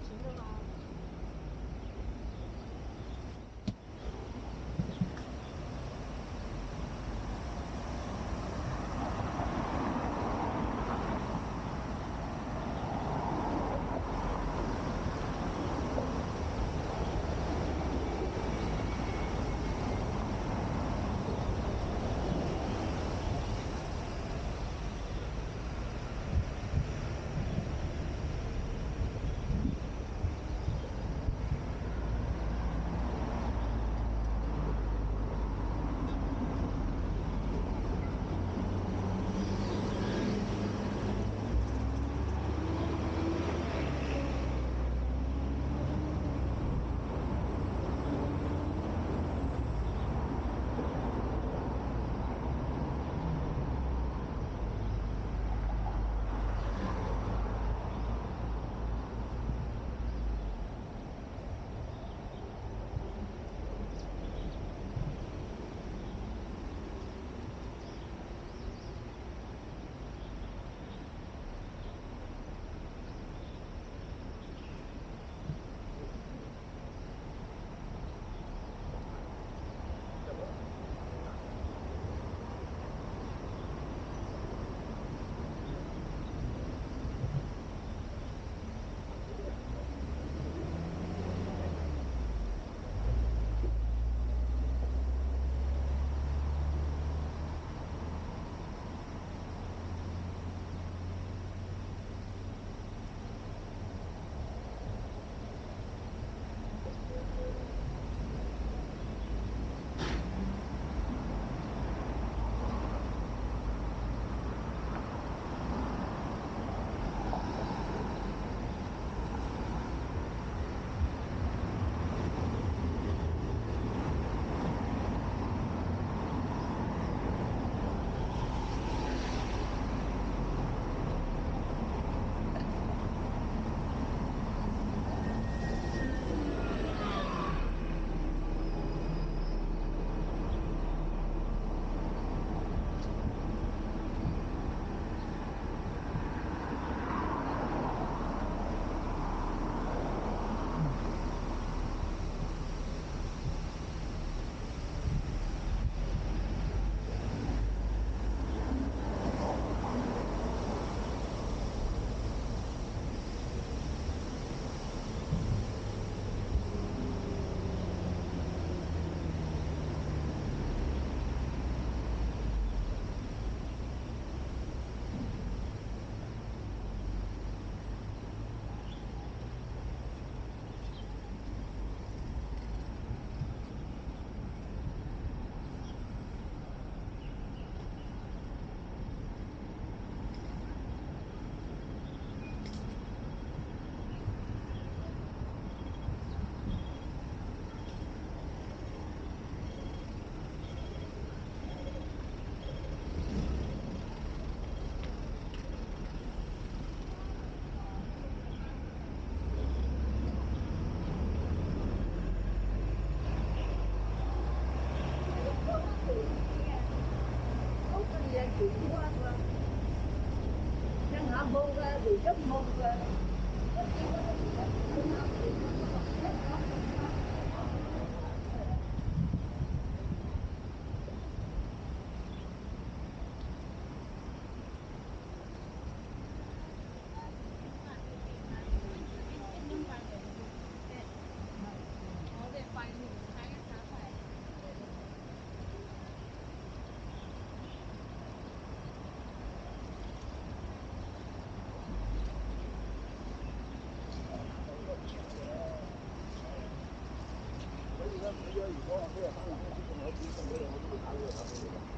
会抓钱对呀，当然了，就是说，其实没有，就是他这个啥东西的。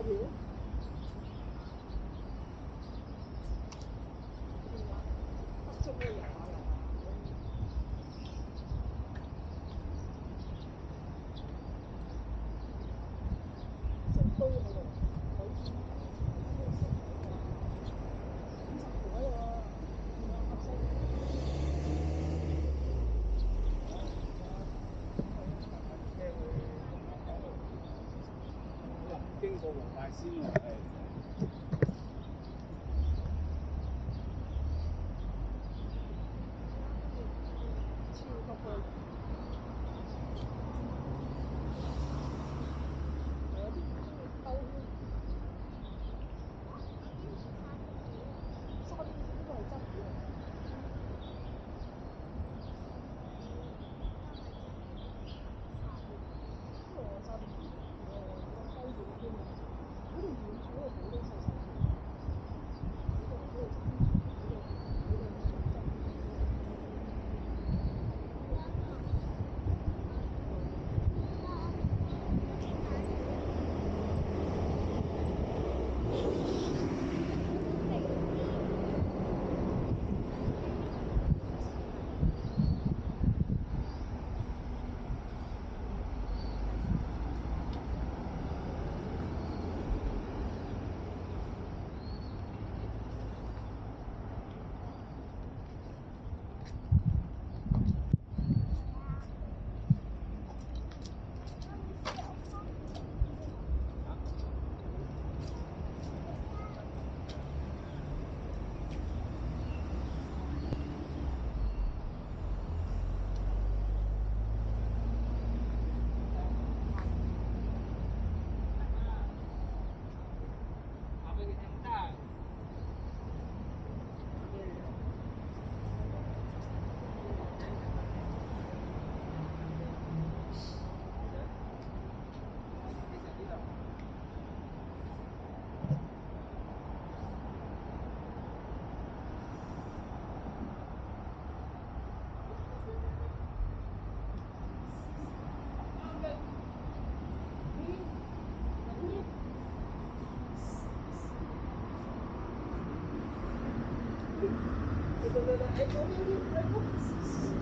idea. vaccine. Ai, eu não preciso.